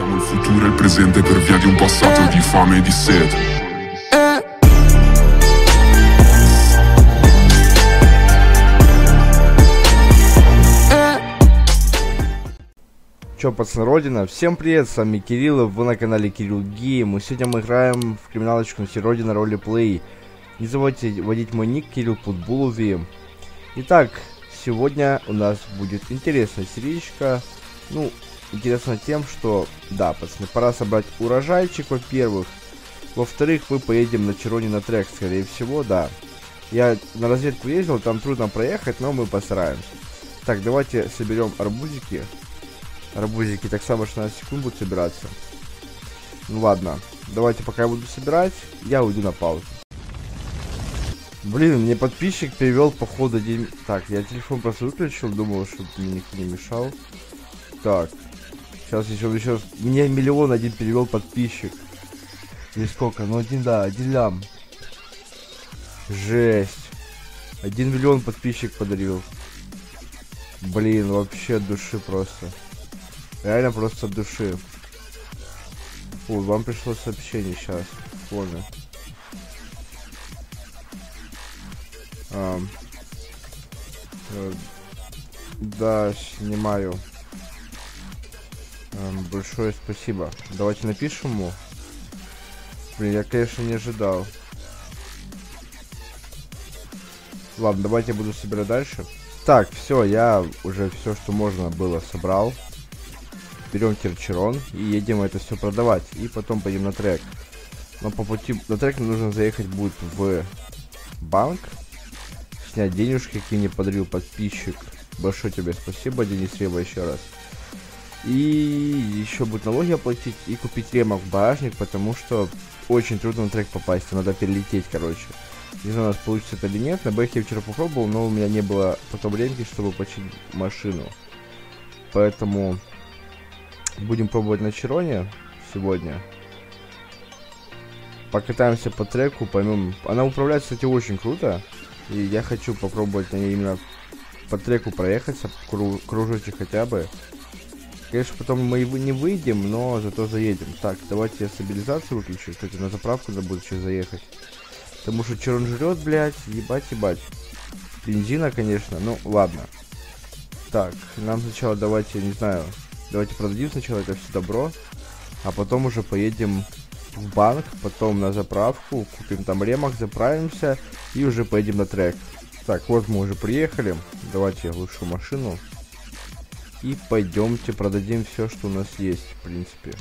Siamo il futuro e il presente per via di un passato di fame e di sete. Чё, пацаны, Родина? Всем привет, с вами Кирилл, вы на канале Кирилл Гейм, и сегодня мы играем в криминалочку на Родина ролеплей. Не забывайте вводить мой ник Кирилл Путбулови. Итак, сегодня у нас будет интересная серичка. Ну, интересно тем, что, да, пацаны, пора собрать урожайчик, во-первых. Во-вторых, мы поедем на Чироне на трек, скорее всего, да. Я на разведку ездил, там трудно проехать, но мы постараемся. Так, давайте соберем арбузики. Арбузики так само 16 секунд будут собираться. Ну ладно, давайте пока я буду собирать, я уйду на паузу. Блин, мне подписчик перевел походу один... Так, я телефон просто выключил, думал, чтобы мне никто не мешал. Так, сейчас еще, еще... Мне миллион один перевел подписчик. Или сколько? Ну один, да, один лям. Жесть. Один миллион подписчик подарил. Блин, вообще от души просто. Реально просто от души. Фу, вам пришло сообщение сейчас. Фоне. А, э, да, снимаю. А, большое спасибо. Давайте напишем ему. Блин, я, конечно, не ожидал. Ладно, давайте я буду собирать дальше. Так, все, я уже все, что можно было, собрал берем Керчерон и едем это все продавать. И потом пойдем на трек. Но по пути на трек нужно заехать будет в банк, снять денежки, какие мне подарил подписчик. Большое тебе спасибо, Денис Рева, еще раз. И еще будет налоги оплатить и купить ремок в багажник, потому что очень трудно на трек попасть, надо перелететь, короче. Не знаю, у нас получится это или нет. На бэхе я вчера попробовал, но у меня не было потом времени, чтобы починить машину. Поэтому Будем пробовать на Чироне сегодня. Покатаемся по треку, поймем. Она управляется, кстати, очень круто. И я хочу попробовать на ней именно по треку проехаться, кружочек хотя бы. Конечно, потом мы не выйдем, но зато заедем. Так, давайте я стабилизацию выключу. Кстати, на заправку надо будет еще заехать. Потому что Чирон жрет, блядь, ебать, ебать. Бензина, конечно, ну ладно. Так, нам сначала давайте, не знаю, Давайте продадим сначала это все добро, а потом уже поедем в банк, потом на заправку, купим там ремок, заправимся и уже поедем на трек. Так, вот мы уже приехали. Давайте я глушу машину. И пойдемте продадим все, что у нас есть, в принципе.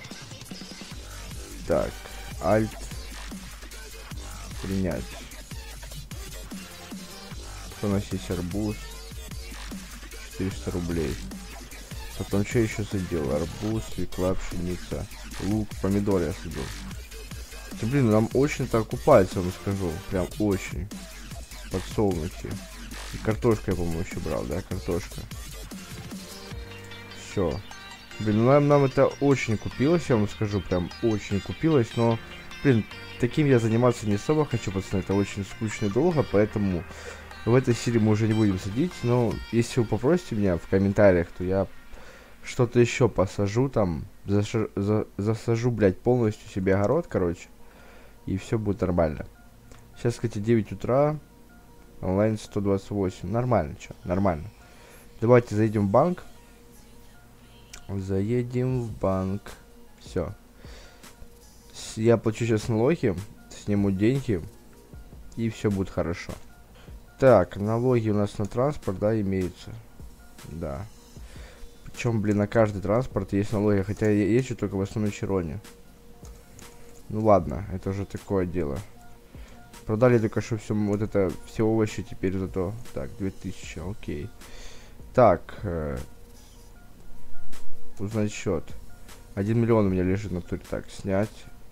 Так, альт. Принять. Что у нас есть арбуз? 400 рублей. Потом что еще садил? Арбуз, свекла, пшеница, лук, помидор я садил. Хотя, блин, нам очень-то окупается, вам скажу. Прям очень. Подсолнухи. И картошка я, по-моему, еще брал, да? Картошка. Все. Блин, ну нам, нам это очень купилось, я вам скажу, прям очень купилось, но, блин, таким я заниматься не особо хочу, пацаны, это очень скучно и долго, поэтому в этой серии мы уже не будем садить, но если вы попросите меня в комментариях, то я что-то еще посажу там, заш... за... засажу, блядь, полностью себе огород, короче, и все будет нормально. Сейчас, кстати, 9 утра, онлайн 128, нормально, что, нормально. Давайте заедем в банк. Заедем в банк. Все. Я плачу сейчас налоги, сниму деньги, и все будет хорошо. Так, налоги у нас на транспорт, да, имеются. Да. Причем, блин, на каждый транспорт есть налоги, хотя я езжу только в основном Чироне. Ну ладно, это уже такое дело. Продали только что все, вот это, все овощи теперь зато. Так, 2000, окей. Так, э, узнать счет. 1 миллион у меня лежит на туре. Так, снять.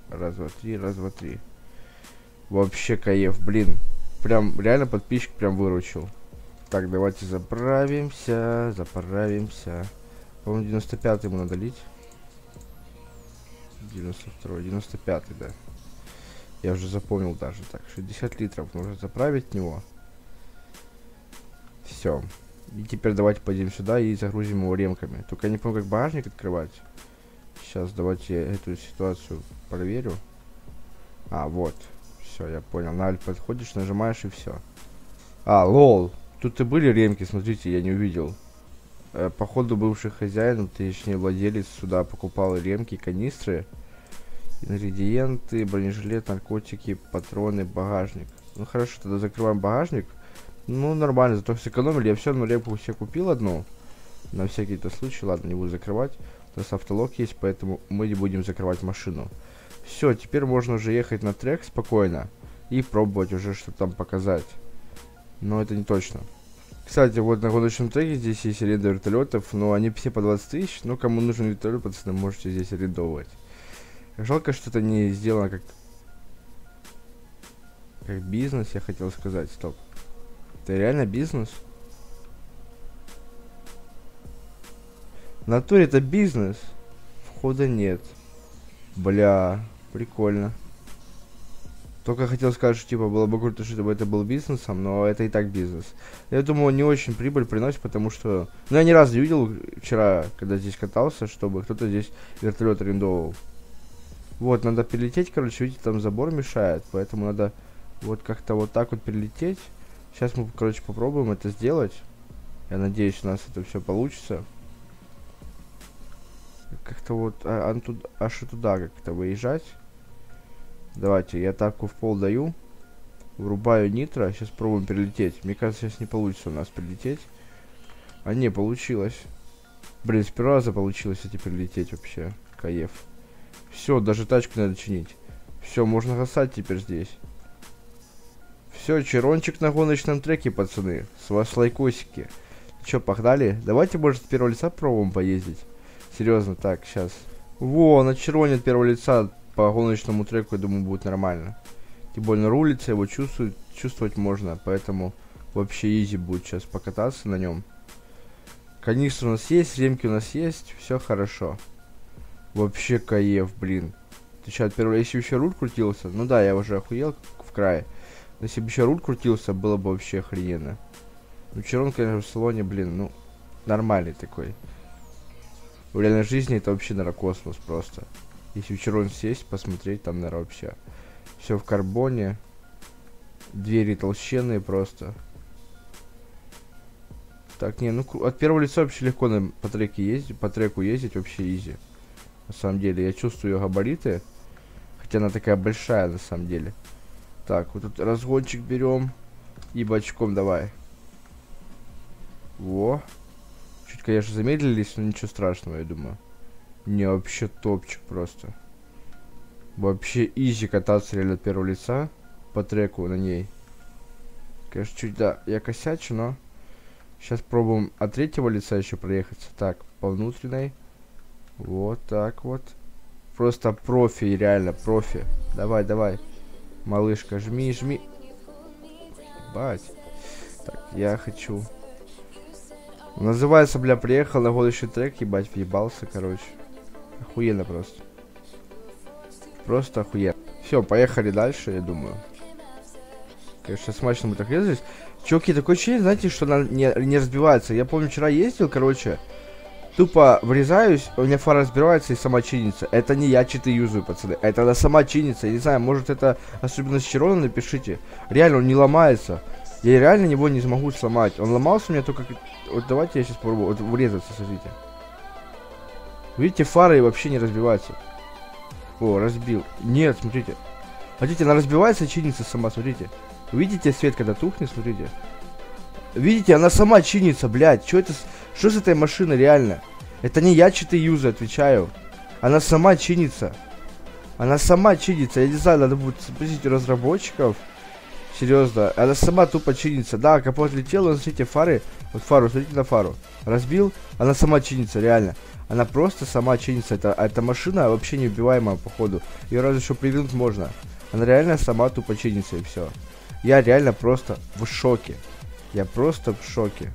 Раз, два, три, раз, два, три. Вообще кайф, блин. Прям, реально подписчик прям выручил. Так, давайте заправимся, заправимся. По-моему, 95 ему надо лить. 92 95 да. Я уже запомнил даже. Так, 60 литров нужно заправить него. Все. И теперь давайте пойдем сюда и загрузим его ремками. Только я не помню, как багажник открывать. Сейчас давайте я эту ситуацию проверю. А, вот. Все, я понял. На аль подходишь, нажимаешь и все. А, лол. Тут и были ремки, смотрите, я не увидел. Э, походу бывший хозяин, точнее владелец сюда покупал ремки, канистры, ингредиенты, бронежилет, наркотики, патроны, багажник. Ну хорошо, тогда закрываем багажник. Ну нормально, зато сэкономили. Я все равно ремку себе купил одну. На всякий-то случай, ладно, не буду закрывать. У нас автолог есть, поэтому мы не будем закрывать машину. Все, теперь можно уже ехать на трек спокойно и пробовать уже что там показать. Но это не точно. Кстати, вот на гоночном треке здесь есть аренда вертолетов, но они все по 20 тысяч. Ну, кому нужен вертолет, пацаны, можете здесь арендовать. Жалко, что это не сделано как... Как бизнес, я хотел сказать. Стоп. Это реально бизнес? В натуре это бизнес. Входа нет. Бля, прикольно. Только хотел сказать, что типа было бы круто, чтобы это был бизнесом, но это и так бизнес. Я думаю, не очень прибыль приносит, потому что... Ну, я не видел вчера, когда здесь катался, чтобы кто-то здесь вертолет арендовал. Вот, надо перелететь, короче, видите, там забор мешает, поэтому надо вот как-то вот так вот перелететь. Сейчас мы, короче, попробуем это сделать. Я надеюсь, у нас это все получится. Как-то вот а, а, туда, аж и туда как-то выезжать. Давайте, я тапку в пол даю. Врубаю нитро. Сейчас пробуем перелететь. Мне кажется, сейчас не получится у нас прилететь. А не, получилось. Блин, с первого раза получилось эти прилететь вообще. Каев. Все, даже тачку надо чинить. Все, можно гасать теперь здесь. Все, черончик на гоночном треке, пацаны. С вас лайкосики. Че, погнали? Давайте, может, с первого лица пробуем поездить. Серьезно, так, сейчас. Во, на червоне от первого лица по гоночному треку, я думаю, будет нормально. Тем более на рулице его чувствовать, чувствовать можно, поэтому вообще изи будет сейчас покататься на нем. Канистр у нас есть, ремки у нас есть, все хорошо. Вообще каев, блин. Ты сейчас первый, если еще руль крутился, ну да, я уже охуел в крае. Если бы еще руль крутился, было бы вообще охрененно. Ну, Черон, конечно, в салоне, блин, ну, нормальный такой. В реальной жизни это вообще, наверное, космос просто. Если вечером сесть, посмотреть, там, наверное, вообще. Все в карбоне. Двери толщенные просто. Так, не, ну от первого лица вообще легко на, по треке ездить, по треку ездить вообще изи. На самом деле, я чувствую ее габариты. Хотя она такая большая, на самом деле. Так, вот тут разгончик берем. И бочком давай. Во. Чуть, конечно, замедлились, но ничего страшного, я думаю. Не, вообще топчик просто. Вообще изи кататься реально от первого лица по треку на ней. Конечно, чуть, да, я косячу, но... Сейчас пробуем от третьего лица еще проехаться. Так, по внутренней. Вот так вот. Просто профи, реально, профи. Давай, давай. Малышка, жми, жми. Бать. Так, я хочу... Называется, бля, приехал на гоночный трек, ебать, въебался, короче. Охуенно просто. Просто охуенно. Все, поехали дальше, я думаю. Конечно, смачно мы так резались. Чуваки, такое ощущение, знаете, что она не, не разбивается. Я помню, вчера ездил, короче, тупо врезаюсь, у меня фара разбивается и сама чинится. Это не я читы юзаю, пацаны. Это она сама чинится. Я не знаю, может это особенность Чирона, напишите. Реально, он не ломается. Я реально его не смогу сломать. Он ломался у меня только... Вот давайте я сейчас попробую вот врезаться, смотрите. Видите, фары вообще не разбиваются. О, разбил. Нет, смотрите. Смотрите, она разбивается и чинится сама, смотрите. Видите свет, когда тухнет, смотрите. Видите, она сама чинится, блядь. Что это? Что с этой машиной реально? Это не я читы юзаю, отвечаю. Она сама чинится. Она сама чинится. Я не знаю, надо будет спросить у разработчиков. Серьезно. Она сама тупо чинится. Да, капот летел, но смотрите, фары. Вот фару, смотрите на фару. Разбил, она сама чинится, реально. Она просто сама чинится. Это, эта машина вообще неубиваемая, походу. Ее разве что привинуть можно. Она реально сама тупо чинится и все. Я реально просто в шоке. Я просто в шоке.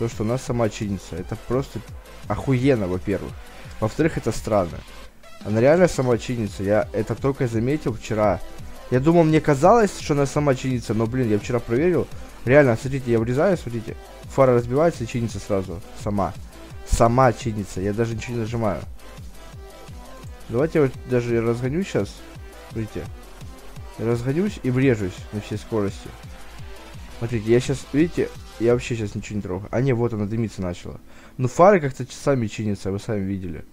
То, что она сама чинится. Это просто охуенно, во-первых. Во-вторых, это странно. Она реально сама чинится. Я это только заметил вчера. Я думал, мне казалось, что она сама чинится. Но, блин, я вчера проверил. Реально, смотрите, я врезаю, смотрите. Фара разбивается и чинится сразу. Сама сама чинится. Я даже ничего не нажимаю. Давайте я вот даже разгоню сейчас. Смотрите. Разгонюсь и врежусь на всей скорости. Смотрите, я сейчас, видите, я вообще сейчас ничего не трогаю. А не, вот она дымиться начала. Ну фары как-то часами чинятся, вы сами видели.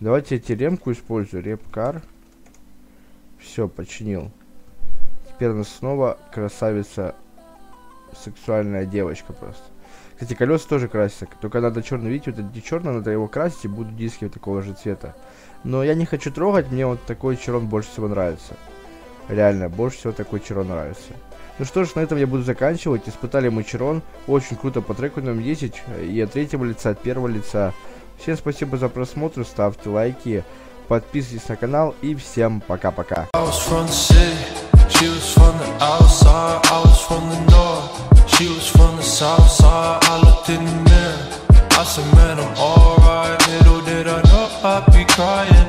Давайте я теремку использую. Репкар. Все, починил. Теперь она снова красавица. Сексуальная девочка просто. Кстати, колеса тоже красятся. Только надо черный, видите, вот эти черные, надо его красить, и будут диски такого же цвета. Но я не хочу трогать, мне вот такой черон больше всего нравится. Реально, больше всего такой черон нравится. Ну что ж, на этом я буду заканчивать. Испытали мы черон. Очень круто по треку нам ездить. И от третьего лица, от первого лица. Всем спасибо за просмотр, ставьте лайки, подписывайтесь на канал и всем пока-пока. I said, man, I'm alright Little did I know I'd be crying